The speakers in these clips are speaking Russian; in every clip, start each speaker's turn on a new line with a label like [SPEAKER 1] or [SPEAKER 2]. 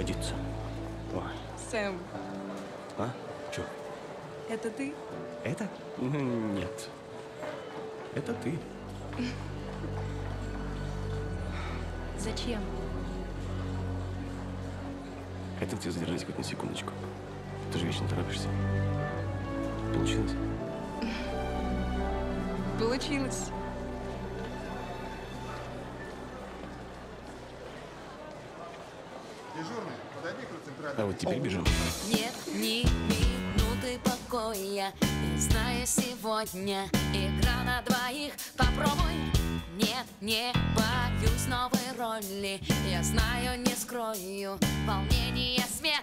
[SPEAKER 1] годится. Ой,
[SPEAKER 2] Сэм,
[SPEAKER 1] а? Чё?
[SPEAKER 2] это ты?
[SPEAKER 1] Это? Нет. Это ты.
[SPEAKER 2] Зачем?
[SPEAKER 1] Хотел тебя задержать хоть на секундочку. Ты же вечно торопишься. Получилось?
[SPEAKER 2] Получилось.
[SPEAKER 3] Дежурный, подойди к центральному.
[SPEAKER 1] А вот теперь бежим.
[SPEAKER 4] Нет ни минуты покоя. Я знаю сегодня Игра на двоих. Попробуй. Нет, не боюсь новой роли. Я знаю, не скрою. Волнение, смех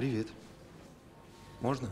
[SPEAKER 5] Привет. Можно?